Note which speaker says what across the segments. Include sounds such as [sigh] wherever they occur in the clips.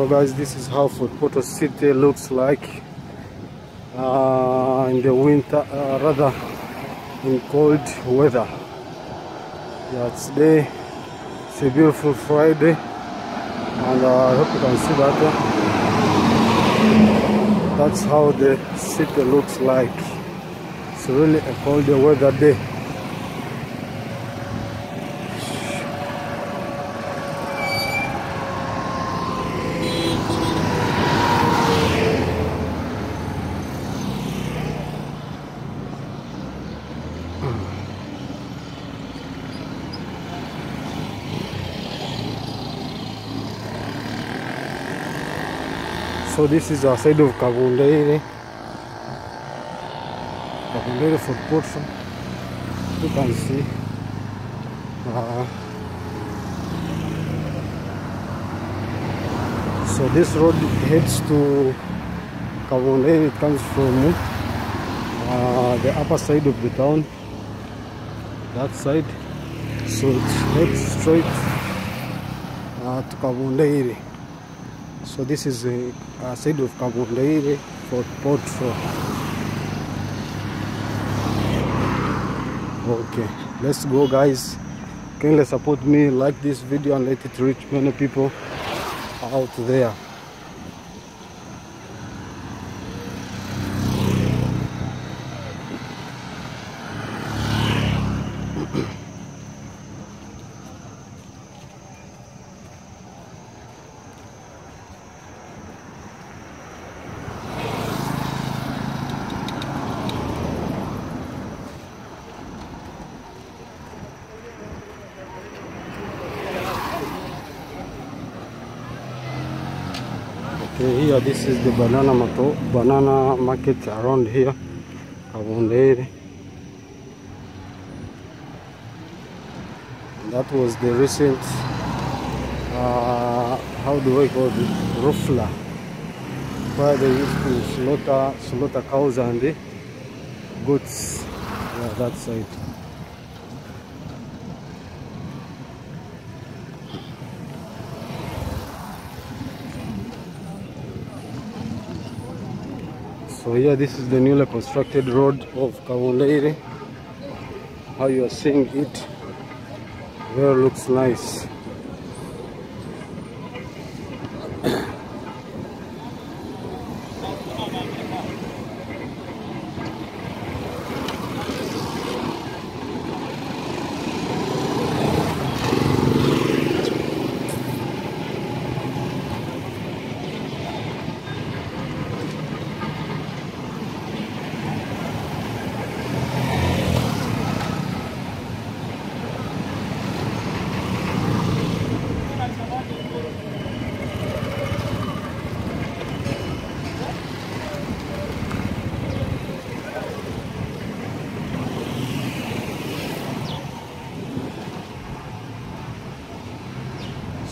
Speaker 1: So guys, this is how Fort Portal City looks like uh, in the winter, uh, rather in cold weather. Yeah, today it's a beautiful Friday, and uh, I hope you can see that. That's how the city looks like. It's really a cold weather day. So this is the side of Kabundaire. Kabundaire Fort Portal. You can see. Uh, so this road heads to Kabundaire. It comes from uh, the upper side of the town. That side. So it heads straight uh, to Kabundaire. So this is uh, a, a side of Kabundaire Fort Portal. Okay, let's go guys. Kindly support me, like this video and let it reach many people out there. Here this is the banana mato, banana market around here, Kabundaire. That was the recent, uh, how do I call it, rufla, where they used to slaughter, slaughter cows and the goats. Yeah, that side. Oh, so here this is the newly constructed road of Kawuleire. How you are seeing it, where looks nice.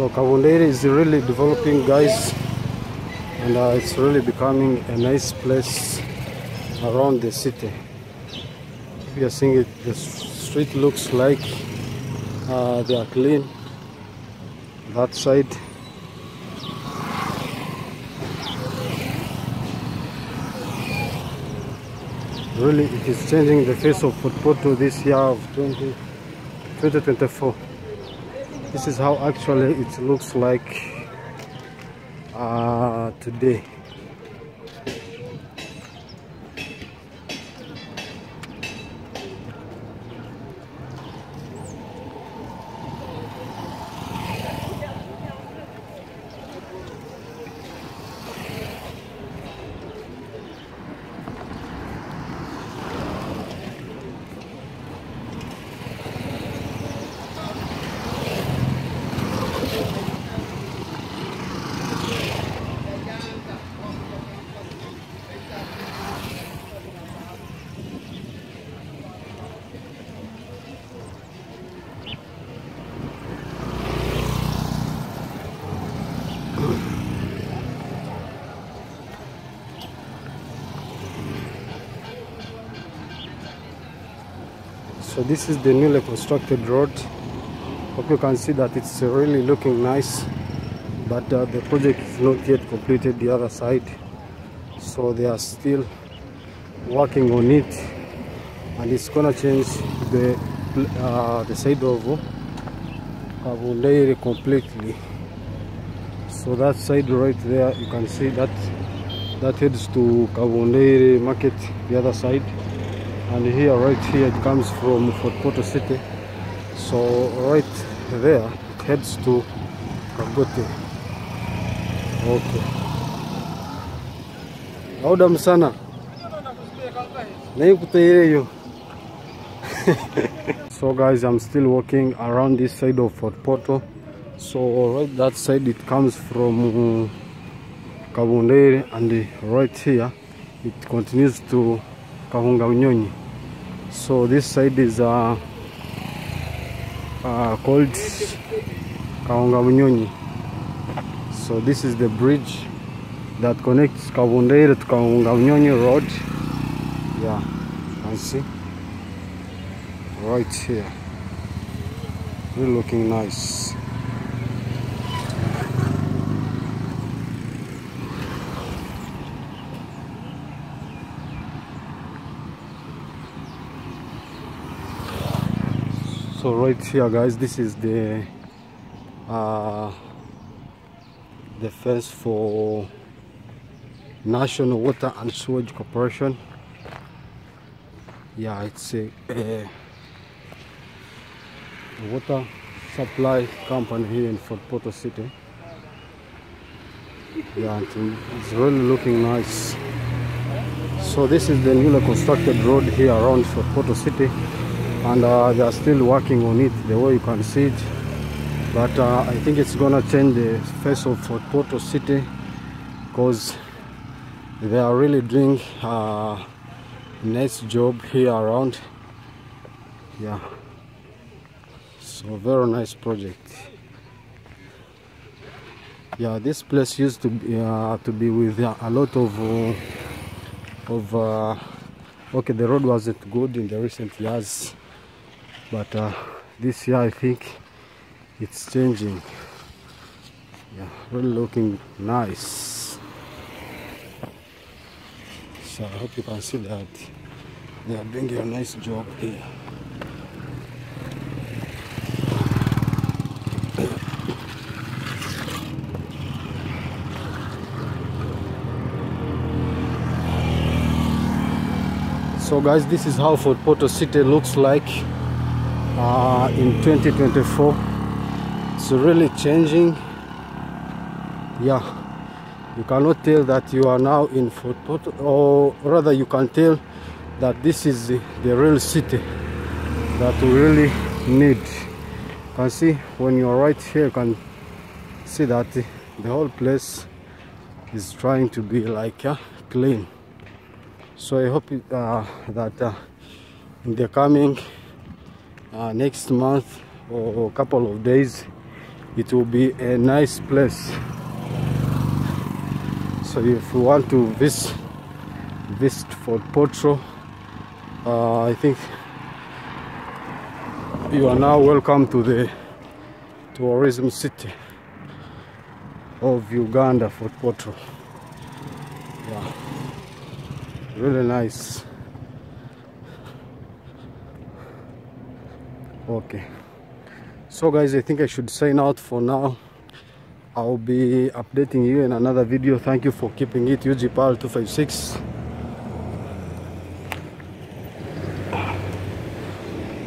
Speaker 1: So Kawundere is really developing guys and uh, it's really becoming a nice place around the city. You are seeing it, the street looks like uh, they are clean. That side. Really, it is changing the face of Portal this year of 20, 2024 this is how actually it looks like uh, today so this is the newly constructed road. Hope you can see that it's really looking nice but uh, the project is not yet completed the other side. So they are still working on it and it's gonna change the uh, the side of Kavundeire completely. So that side right there you can see that that heads to Kavundeire market the other side and here right here it comes from Fort Porto city. So right there it heads to Kagote. Okay. Auda sana [laughs] so guys i'm still walking around this side of Fort Porto so right that side it comes from Kabundere and right here it continues to Kahunga Unyonyi so this side is uh, uh, called Kahunga Unyonyi so this is the bridge that connects Kavundere to Kahunga Unyonyi road. Yeah you can see. Right here. Really looking nice so right here guys this is the uh, the fence for National Water and Sewage Corporation. Yeah it's a, a water supply company here in Fort Portal City. Yeah it's really looking nice. So this is the newly constructed road here around Fort Portal City and uh, they are still working on it the way you can see it. But uh, I think it's gonna change the face of Fort Portal City because they are really doing a nice job here around. Yeah. So very nice project. Yeah this place used to be uh, to be with uh, a lot of uh, of uh, okay the road wasn't good in the recent years but uh, this year I think it's changing. Yeah really looking nice. So I hope you can see that they are doing a nice job here. So guys this is how Fort Portal City looks like uh, in 2024 it's really changing. Yeah you cannot tell that you are now in Fort or rather you can tell that this is the, the real city that we really need. You can see when you're right here you can see that the, the whole place is trying to be like uh, clean. So I hope uh, that uh, in the coming uh, next month or a couple of days it will be a nice place. So if you want to visit visit Fort Portal uh, I think you are now welcome to the tourism city of Uganda Fort Portal yeah. Really nice okay. So guys i think i should sign out for now. I'll be updating you in another video. Thank you for keeping it. Ugpearl 256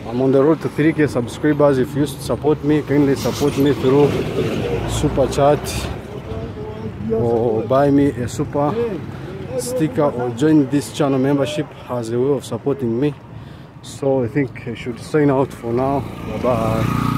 Speaker 1: i'm on the road to 3k subscribers. If you support me kindly support me through super chat or buy me a super sticker or join this channel. Membership as a way of supporting me so i think i should sign out for now. Bye bye